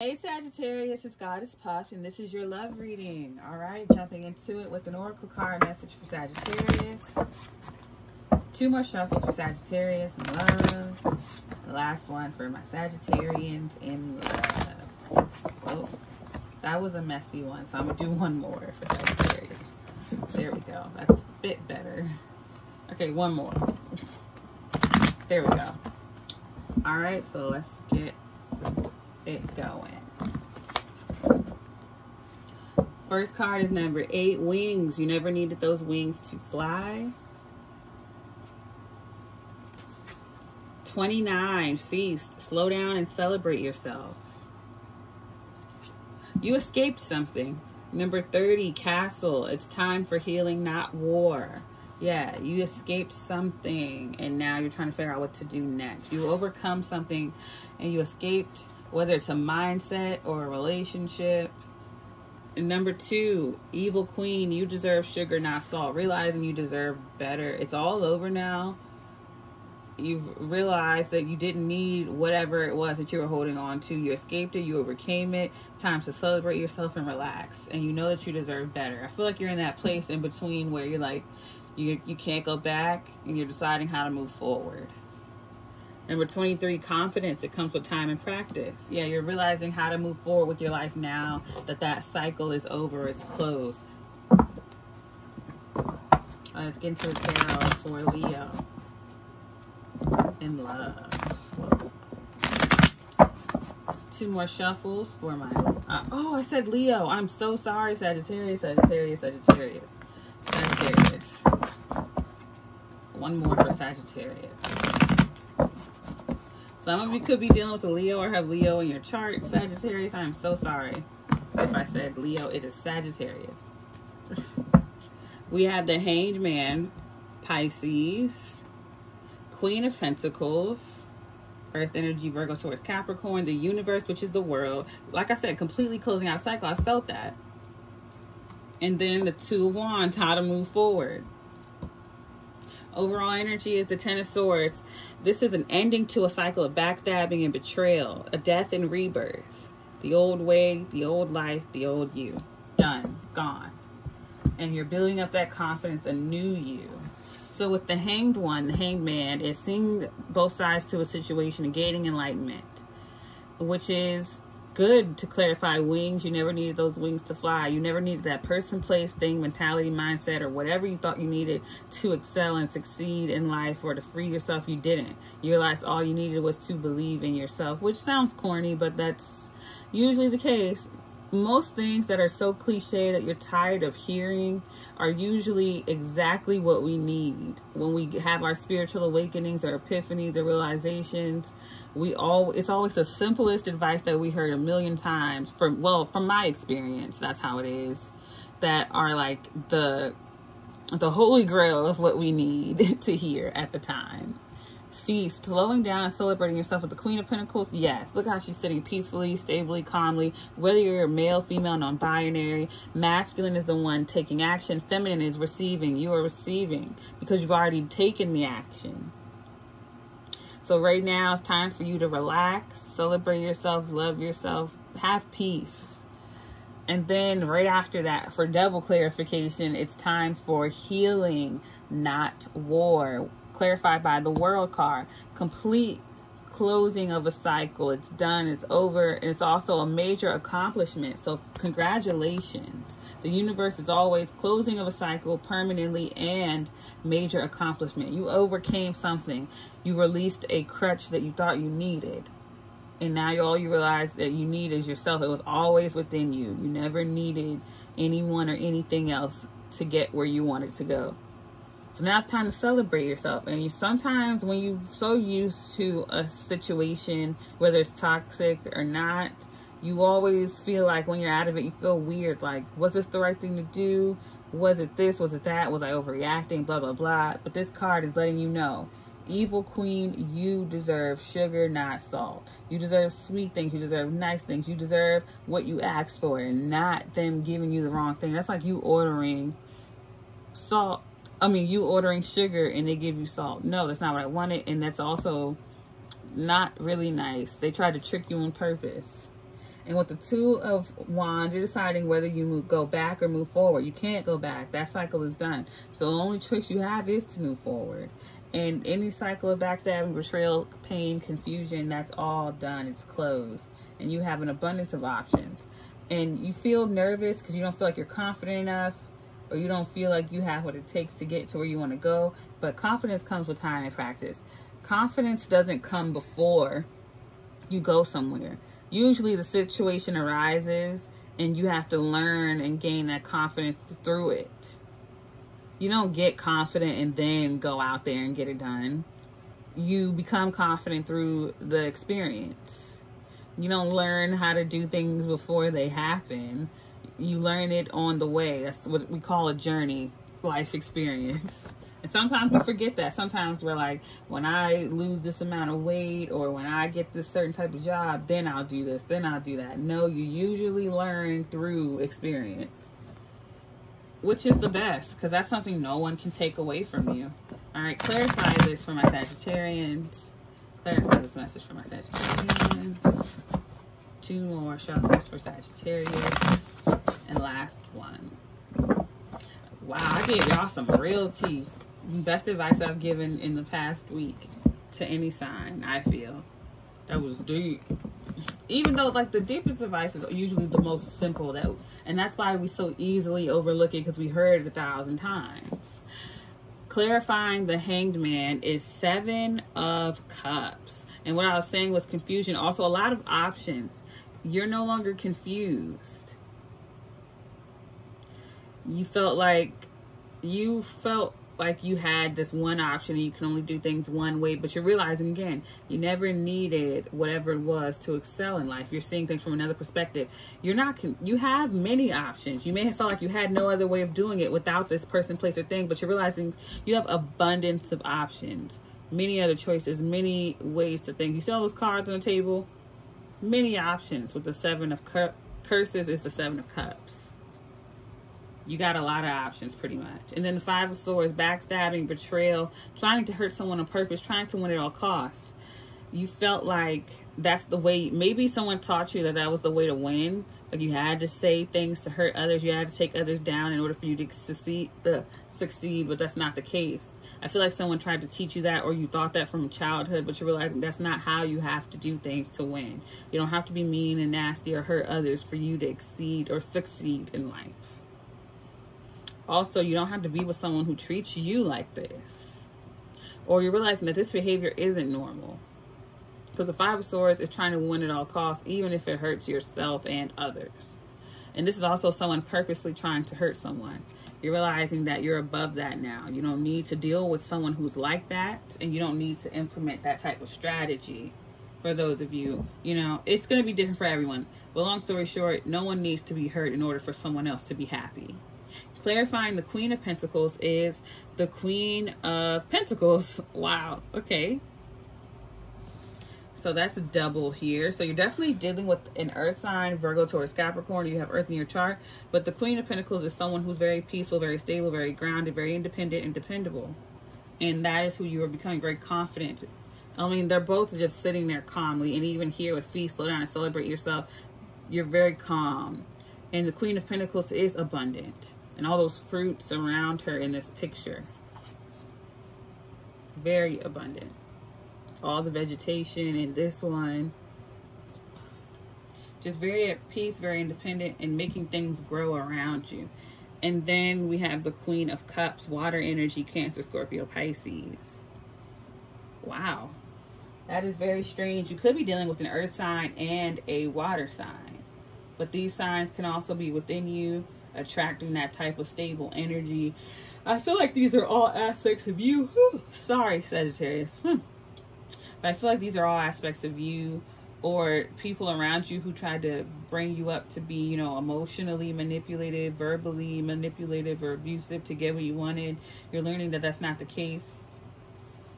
Hey Sagittarius, it's Goddess Puff, and this is your love reading. All right, jumping into it with an oracle card message for Sagittarius. Two more shuffles for Sagittarius in love. The last one for my Sagittarians in love. Oh, that was a messy one, so I'm gonna do one more for Sagittarius. There we go. That's a bit better. Okay, one more. There we go. All right, so let's get it going. First card is number eight, wings. You never needed those wings to fly. 29, feast. Slow down and celebrate yourself. You escaped something. Number 30, castle. It's time for healing, not war. Yeah, you escaped something and now you're trying to figure out what to do next. You overcome something and you escaped whether it's a mindset or a relationship. And number two, evil queen, you deserve sugar, not salt. Realizing you deserve better. It's all over now. You've realized that you didn't need whatever it was that you were holding on to. You escaped it, you overcame it. It's time to celebrate yourself and relax. And you know that you deserve better. I feel like you're in that place in between where you're like, you, you can't go back and you're deciding how to move forward. Number 23, confidence. It comes with time and practice. Yeah, you're realizing how to move forward with your life now that that cycle is over, it's closed. let's get into the tarot for Leo in love. Two more shuffles for my... Uh, oh, I said Leo. I'm so sorry, Sagittarius, Sagittarius, Sagittarius. Sagittarius. One more for Sagittarius. Some of you could be dealing with a Leo or have Leo in your chart. Sagittarius, I am so sorry if I said Leo. It is Sagittarius. we have the Hanged Man, Pisces, Queen of Pentacles, Earth energy, Virgo, Taurus, Capricorn, the universe, which is the world. Like I said, completely closing out cycle. I felt that. And then the Two of Wands, how to move forward. Overall energy is the Ten of Swords. This is an ending to a cycle of backstabbing and betrayal, a death and rebirth. The old way, the old life, the old you. Done. Gone. And you're building up that confidence, a new you. So with the hanged one, the hanged man, is seeing both sides to a situation and gaining enlightenment, which is good to clarify wings. You never needed those wings to fly. You never needed that person, place, thing, mentality, mindset, or whatever you thought you needed to excel and succeed in life or to free yourself. You didn't. You realized all you needed was to believe in yourself, which sounds corny, but that's usually the case most things that are so cliche that you're tired of hearing are usually exactly what we need. When we have our spiritual awakenings or epiphanies or realizations we all it's always the simplest advice that we heard a million times from well from my experience that's how it is that are like the the holy grail of what we need to hear at the time feast, slowing down and celebrating yourself with the Queen of Pentacles, yes. Look how she's sitting peacefully, stably, calmly. Whether you're male, female, non-binary, masculine is the one taking action. Feminine is receiving. You are receiving because you've already taken the action. So right now it's time for you to relax, celebrate yourself, love yourself, have peace. And then right after that, for double clarification, it's time for healing, not war clarified by the world card. Complete closing of a cycle. It's done. It's over. And it's also a major accomplishment. So congratulations. The universe is always closing of a cycle permanently and major accomplishment. You overcame something. You released a crutch that you thought you needed. And now you, all you realize that you need is yourself. It was always within you. You never needed anyone or anything else to get where you wanted to go. So now it's time to celebrate yourself. And you sometimes when you're so used to a situation, whether it's toxic or not, you always feel like when you're out of it, you feel weird. Like, was this the right thing to do? Was it this? Was it that? Was I overreacting? Blah, blah, blah. But this card is letting you know evil queen, you deserve sugar, not salt. You deserve sweet things. You deserve nice things. You deserve what you asked for and not them giving you the wrong thing. That's like you ordering salt I mean, you ordering sugar and they give you salt. No, that's not what I wanted. And that's also not really nice. They try to trick you on purpose. And with the two of wands, you're deciding whether you move, go back or move forward. You can't go back. That cycle is done. So the only choice you have is to move forward. And any cycle of backstabbing, betrayal, pain, confusion, that's all done. It's closed. And you have an abundance of options. And you feel nervous because you don't feel like you're confident enough or you don't feel like you have what it takes to get to where you want to go. But confidence comes with time and practice. Confidence doesn't come before you go somewhere. Usually the situation arises and you have to learn and gain that confidence through it. You don't get confident and then go out there and get it done. You become confident through the experience. You don't learn how to do things before they happen. You learn it on the way. That's what we call a journey, life experience. And sometimes we forget that. Sometimes we're like, when I lose this amount of weight or when I get this certain type of job, then I'll do this, then I'll do that. No, you usually learn through experience, which is the best because that's something no one can take away from you. All right, clarify this for my Sagittarians. Clarify this message for my Sagittarians. Two more chakras for Sagittarius. And last one. Wow, I gave y'all some real tea best advice I've given in the past week to any sign, I feel. That was deep. Even though like the deepest advice is usually the most simple that and that's why we so easily overlook it because we heard it a thousand times. Clarifying the hanged man is seven of cups. And what I was saying was confusion. Also a lot of options. You're no longer confused. You felt like you felt like you had this one option and you can only do things one way, but you're realizing again, you never needed whatever it was to excel in life. You're seeing things from another perspective. You're not, you have many options. You may have felt like you had no other way of doing it without this person, place, or thing, but you're realizing you have abundance of options, many other choices, many ways to think. You see all those cards on the table? Many options with the seven of curses is the seven of cups you got a lot of options pretty much. And then the five of swords, backstabbing, betrayal, trying to hurt someone on purpose, trying to win at all costs. You felt like that's the way, maybe someone taught you that that was the way to win. Like you had to say things to hurt others. You had to take others down in order for you to succeed, uh, succeed, but that's not the case. I feel like someone tried to teach you that or you thought that from childhood, but you're realizing that's not how you have to do things to win. You don't have to be mean and nasty or hurt others for you to exceed or succeed in life. Also, you don't have to be with someone who treats you like this. Or you're realizing that this behavior isn't normal. Because the Five of Swords is trying to win at all costs, even if it hurts yourself and others. And this is also someone purposely trying to hurt someone. You're realizing that you're above that now. You don't need to deal with someone who's like that, and you don't need to implement that type of strategy for those of you. You know, it's going to be different for everyone. But long story short, no one needs to be hurt in order for someone else to be happy clarifying the Queen of Pentacles is the Queen of Pentacles. Wow. Okay. So that's a double here. So you're definitely dealing with an earth sign, Virgo, Taurus, Capricorn. You have earth in your chart. But the Queen of Pentacles is someone who's very peaceful, very stable, very grounded, very independent and dependable. And that is who you are becoming very confident. I mean, they're both just sitting there calmly. And even here with feast, slow down and celebrate yourself. You're very calm. And the Queen of Pentacles is abundant and all those fruits around her in this picture. Very abundant. All the vegetation in this one. Just very at peace, very independent, and making things grow around you. And then we have the Queen of Cups, water energy, Cancer, Scorpio, Pisces. Wow. That is very strange. You could be dealing with an earth sign and a water sign. But these signs can also be within you attracting that type of stable energy. I feel like these are all aspects of you. Whew, sorry, Sagittarius. Hmm. But I feel like these are all aspects of you or people around you who tried to bring you up to be, you know, emotionally manipulated, verbally manipulative, or abusive to get what you wanted. You're learning that that's not the case.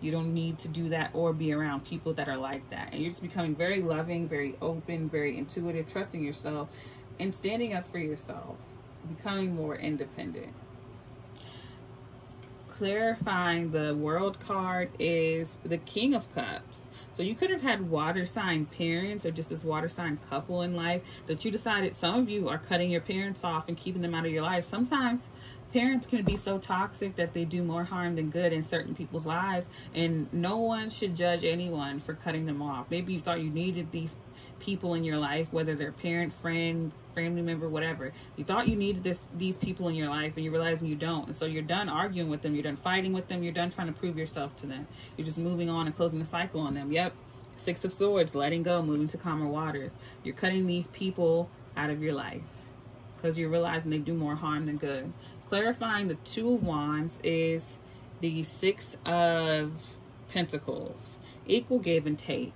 You don't need to do that or be around people that are like that. And you're just becoming very loving, very open, very intuitive, trusting yourself, and standing up for yourself becoming more independent. Clarifying the world card is the King of Cups. So you could have had water sign parents or just this water sign couple in life that you decided some of you are cutting your parents off and keeping them out of your life. Sometimes parents can be so toxic that they do more harm than good in certain people's lives and no one should judge anyone for cutting them off. Maybe you thought you needed these people in your life, whether they're parent, friend, family member, whatever. You thought you needed this these people in your life and you're realizing you don't. And so you're done arguing with them, you're done fighting with them, you're done trying to prove yourself to them. You're just moving on and closing the cycle on them. Yep. Six of Swords, letting go, moving to calmer waters. You're cutting these people out of your life because you're realizing they do more harm than good. Clarifying the Two of Wands is the Six of Pentacles. Equal give and take.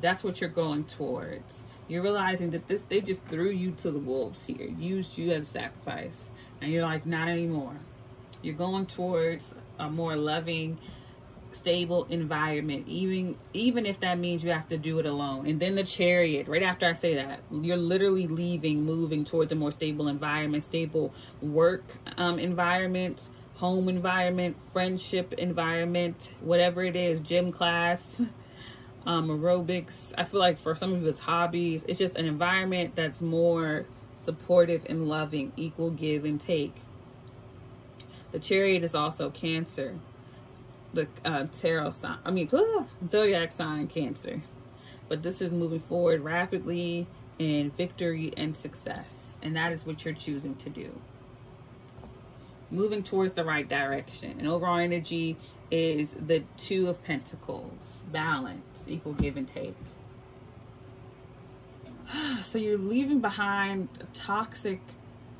That's what you're going towards you're realizing that this they just threw you to the wolves here, used you as a sacrifice, and you're like, not anymore. You're going towards a more loving, stable environment, even even if that means you have to do it alone. And then the chariot, right after I say that, you're literally leaving, moving towards a more stable environment, stable work um, environment, home environment, friendship environment, whatever it is, gym class. Um, aerobics. I feel like for some of you, it's hobbies, it's just an environment that's more supportive and loving, equal give and take. The chariot is also Cancer, the uh, tarot sign. I mean, zodiac sign Cancer. But this is moving forward rapidly in victory and success. And that is what you're choosing to do. Moving towards the right direction. And overall energy is the Two of Pentacles, balance, equal give and take. So you're leaving behind a toxic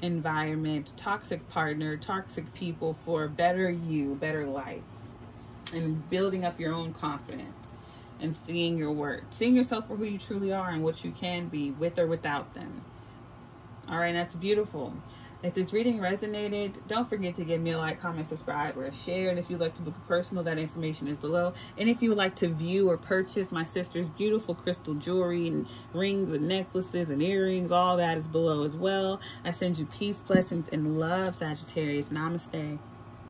environment, toxic partner, toxic people for better you, better life, and building up your own confidence and seeing your worth, seeing yourself for who you truly are and what you can be with or without them. All right, that's beautiful. If this reading resonated, don't forget to give me a like, comment, subscribe, or a share. And if you'd like to book a personal, that information is below. And if you would like to view or purchase my sister's beautiful crystal jewelry and rings and necklaces and earrings, all that is below as well. I send you peace, blessings, and love, Sagittarius. Namaste.